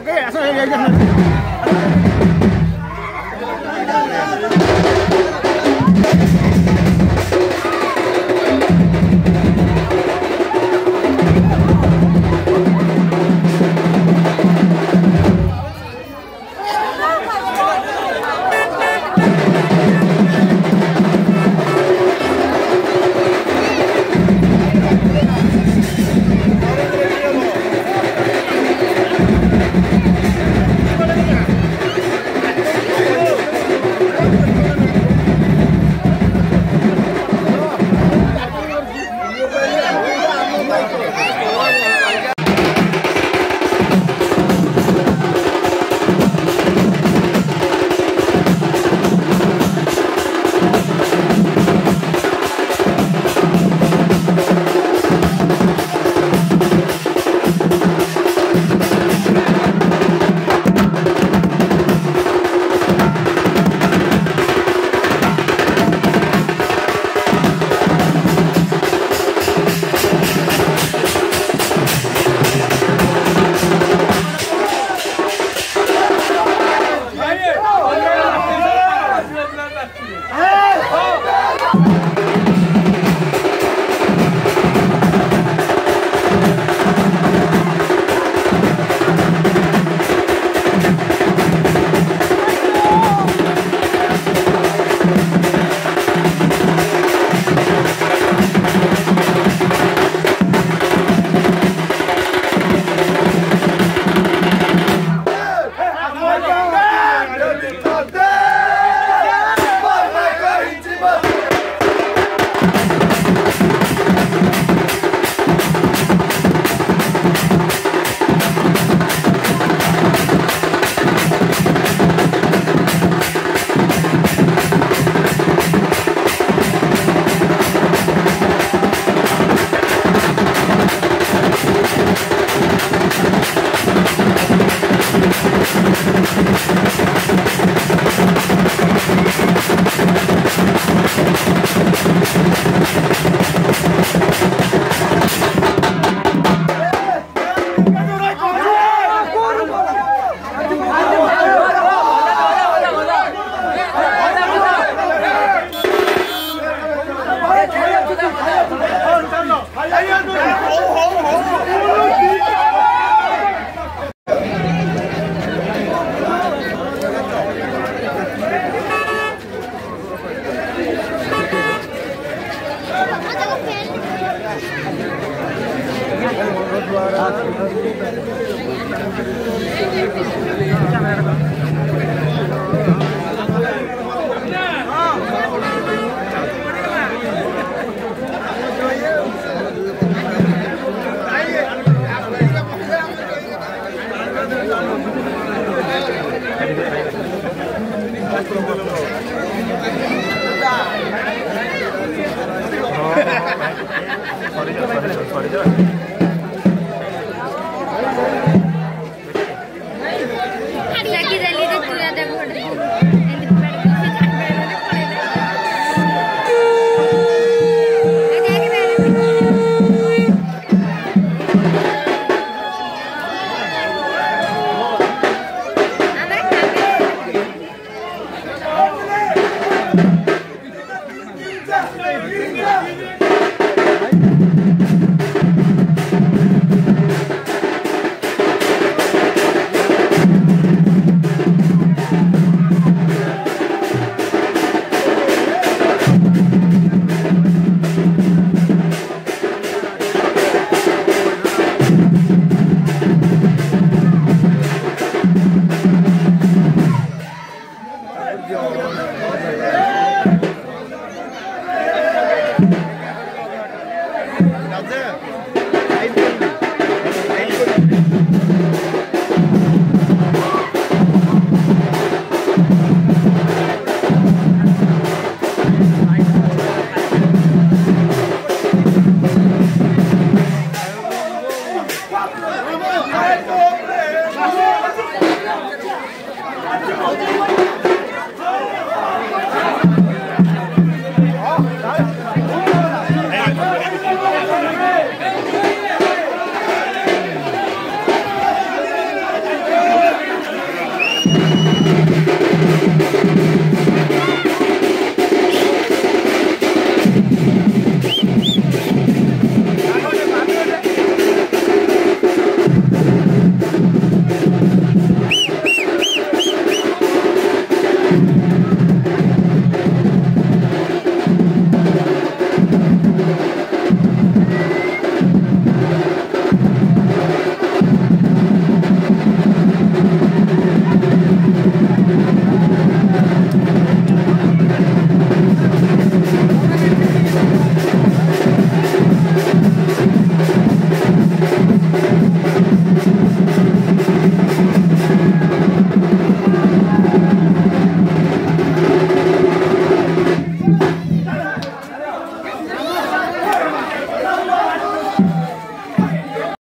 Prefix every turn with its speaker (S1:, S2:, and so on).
S1: Oke, asal ya ya.